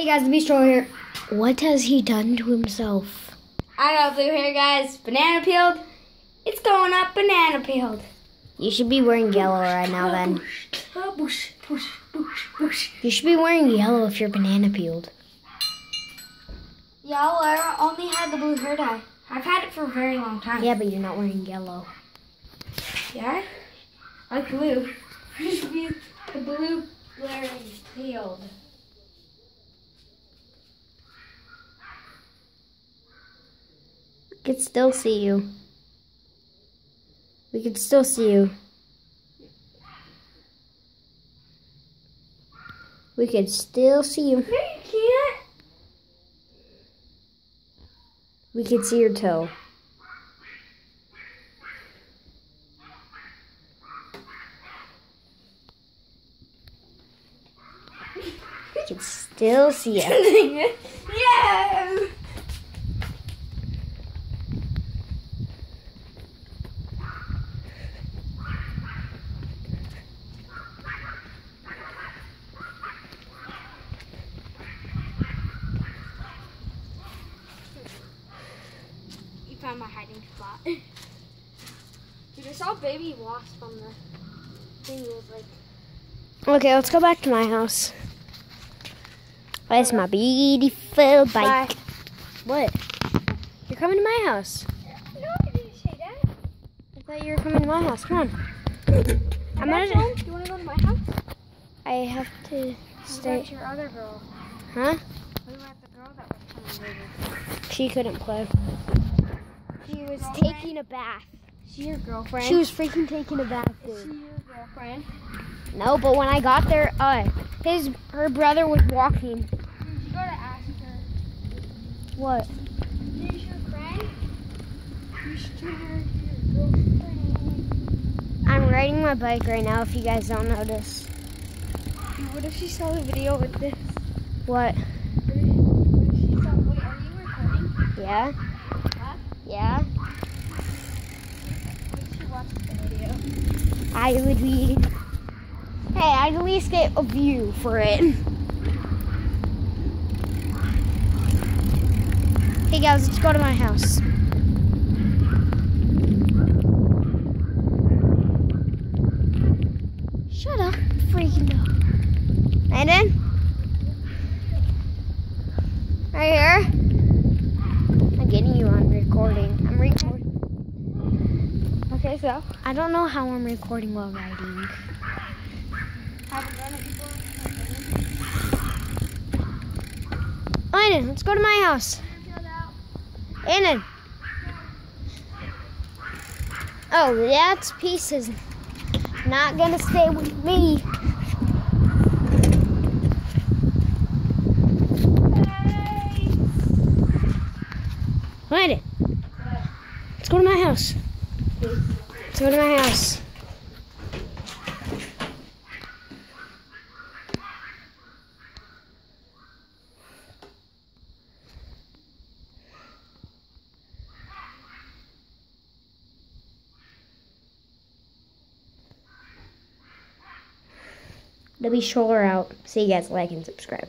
Hey guys, the Beast Troll here. What has he done to himself? I got blue hair, guys. Banana peeled. It's going up banana peeled. You should be wearing yellow right now then. You should be wearing yellow if you're banana peeled. Well, I only had the blue hair dye. I've had it for a very long time. Yeah, but you're not wearing yellow. Yeah? I like blue. the blue Larry peeled. We could still see you. We could still see you. We could still see you. No, you can't. We could see your toe. We could still see you. yeah! You found my hiding spot. Dude, I saw a baby wasp on the thing. It was like, Okay, let's go back to my house. Where's my beautiful bike? Bye. What? You're coming to my house. no, I didn't say that. I thought you were coming to my house. Come on. I'm gonna. home. Do you want to go to my house? I have to What stay. about your other girl? Huh? What about the girl that was coming later? She couldn't play. She was taking a bath. She your girlfriend? She was freaking taking a bath, Is she dude. your girlfriend? No, but when I got there, uh, his her brother was walking. Did you go to ask her? What? Is your friend? You should your girlfriend. I'm riding my bike right now. If you guys don't notice. Dude, what if she saw the video with this? What? What what if she saw? Wait, are you recording? Yeah. Yeah. I would be. Hey, I'd at least get a view for it. Hey guys, let's go to my house. Shut up, freaking dog. Landon? Right here? I'm getting you on recording. I'm recording. So I don't know how I'm recording while riding. Landon, let's go to my house. Landon. Oh, that's pieces. Not gonna stay with me. Landon. Let's go to my house. Let's go to my house. To be sure out. See you guys like and subscribe.